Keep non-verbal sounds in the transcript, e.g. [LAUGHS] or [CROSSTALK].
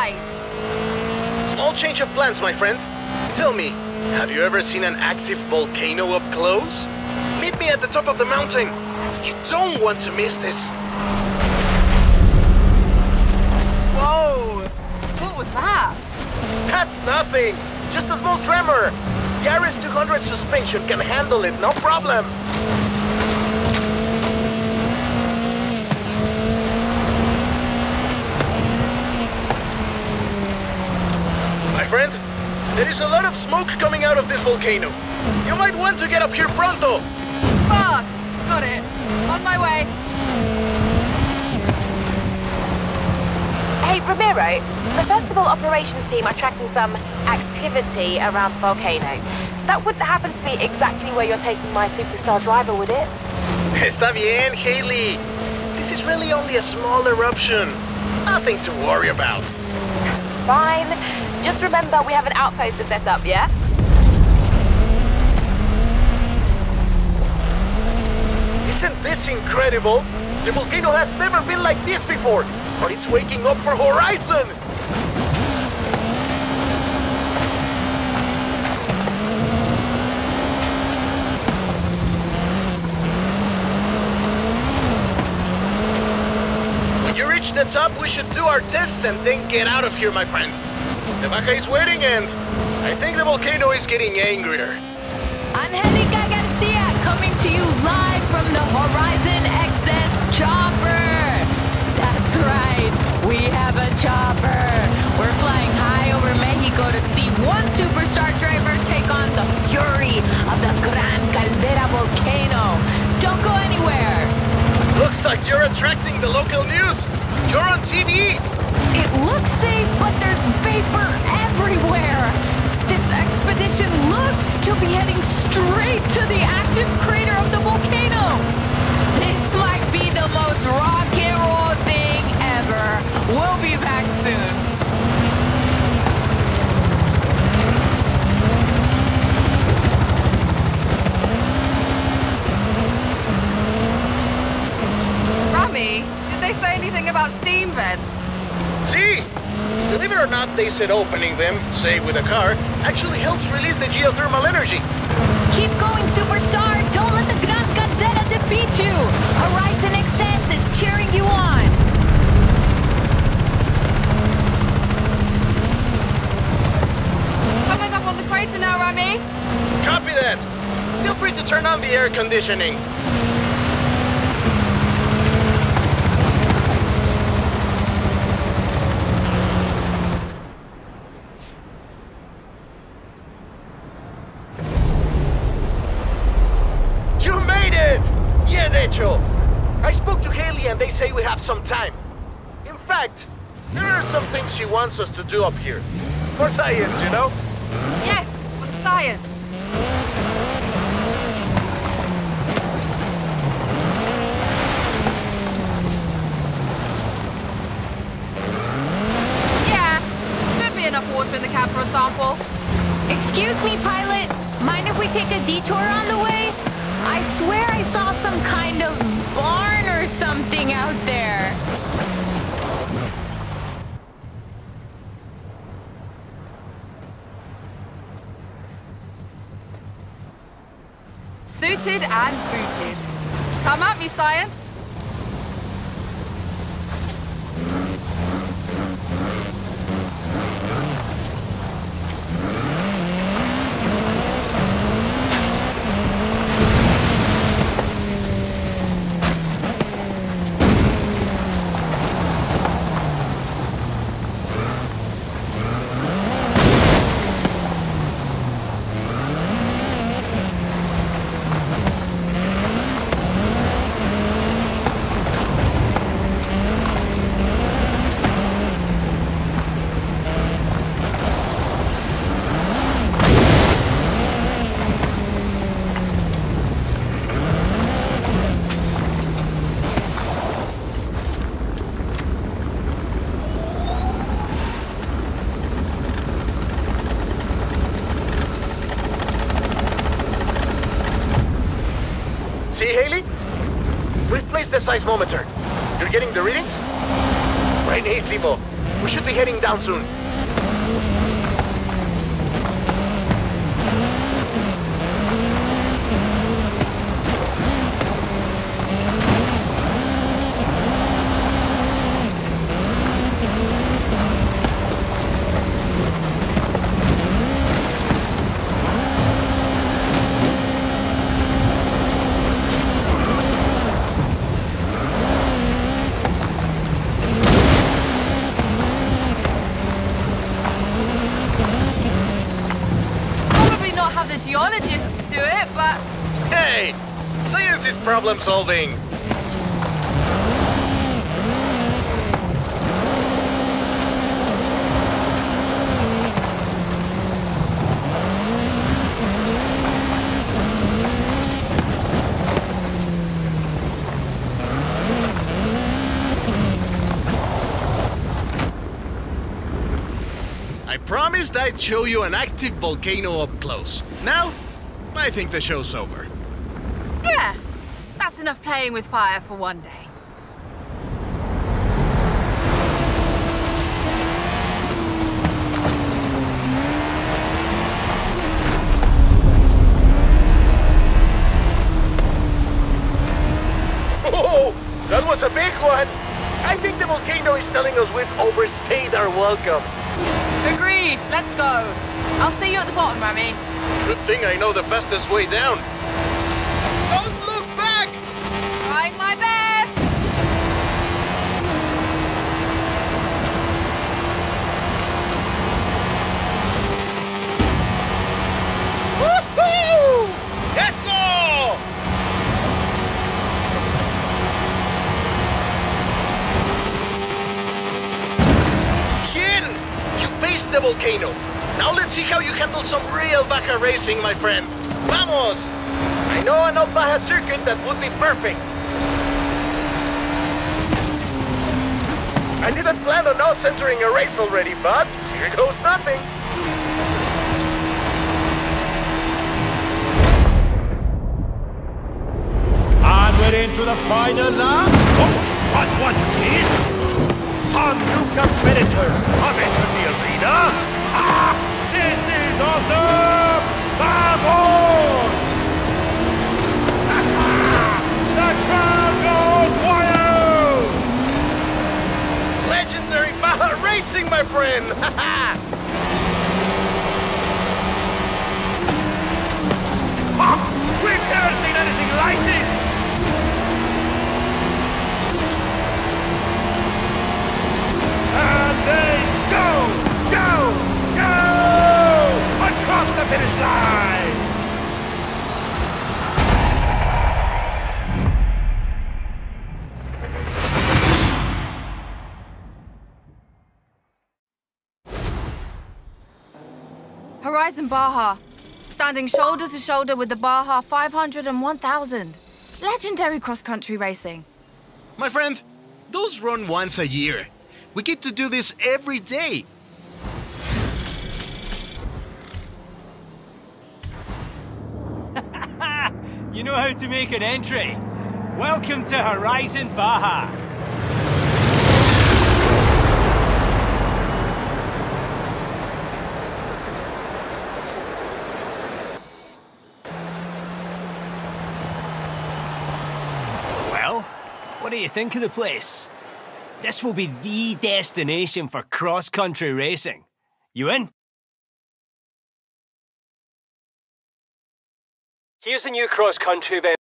hide. Small change of plans, my friend. Tell me, have you ever seen an active volcano up close? Meet me at the top of the mountain. You don't want to miss this. Whoa! What was that? That's nothing. Just a small tremor. Yaris 200 suspension can handle it, no problem. My friend, there is a lot of smoke coming out of this volcano. You might want to get up here pronto. Fast! Got it. On my way. Hey, Ramiro, the festival operations team are tracking some activity around the volcano. That wouldn't happen to be exactly where you're taking my superstar driver, would it? Está bien, Haley. This is really only a small eruption. Nothing to worry about. Fine. Just remember we have an outpost to set up, yeah? Isn't this incredible? The volcano has never been like this before, but it's waking up for Horizon! When you reach the top, we should do our tests and then get out of here, my friend. The vaca is waiting and I think the volcano is getting angrier. Angelica Garcia coming to you live from the Horizon XS chopper. That's right, we have a chopper. We're flying high over Mexico to see one superstar driver take on the fury of the Gran Caldera volcano. Don't go anywhere. Looks like you're attracting the local news. You're on TV. It looks safe, but there's vapor everywhere. This expedition looks to be heading straight to the active crater of the volcano. This might be the most rock and roll thing ever. We'll be back soon. Rami, did they say anything about steam vents? See? Believe it or not, they said opening them, say with a car, actually helps release the geothermal energy. Keep going, superstar. Don't let the Gran Caldera defeat you. Horizon XS is cheering you on. Coming up on the crater now, Rami. Copy that. Feel free to turn on the air conditioning. You made it! Bien hecho! I spoke to Haley and they say we have some time. In fact, there are some things she wants us to do up here. For science, you know? Yes, for science. Yeah, should be enough water in the cab for a sample. Excuse me, pilot. Mind if we take a detour on the way? I swear Suited and booted. Come at me, science. See, Haley? We've the seismometer. You're getting the readings? Buenísimo. We should be heading down soon. Science is problem solving! I promised I'd show you an active volcano up close. Now, I think the show's over. That's enough playing with fire for one day. Oh, that was a big one! I think the volcano is telling us we've overstayed our welcome. Agreed. Let's go. I'll see you at the bottom, Rami. Good thing I know the fastest way down. Don't look back! Trying my best. Woohoo! That's all! Yin! You faced the volcano. Now let's see how you handle some real Baja racing, my friend. Vamos! I know an old Baja circuit that would be perfect. I didn't plan on us entering a race already, but here goes nothing. And we're into the final lap. Oh, what was this? Some new competitors come into the arena. Ah, awesome! Vamos! the crowd goes wild! Legendary Baja racing, my friend! [LAUGHS] Horizon Baja. Standing shoulder to shoulder with the Baja 500 and 1000. Legendary cross-country racing. my friend, those run once a year. We get to do this every day. [LAUGHS] You know how to make an entry. Welcome to Horizon Baja. Well, what do you think of the place? This will be the destination for cross-country racing. You in? Here's the new cross-country event.